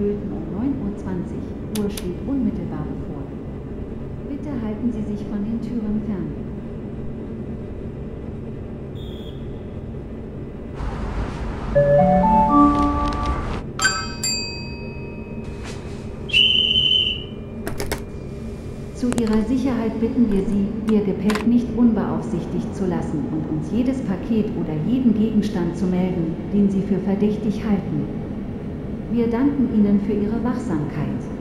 Splöten um 9.20 Uhr steht unmittelbar bevor. Bitte halten Sie sich von den Türen fern. Zu Ihrer Sicherheit bitten wir Sie, Ihr Gepäck nicht unbeaufsichtigt zu lassen und uns jedes Paket oder jeden Gegenstand zu melden, den Sie für verdächtig halten. Wir danken Ihnen für Ihre Wachsamkeit.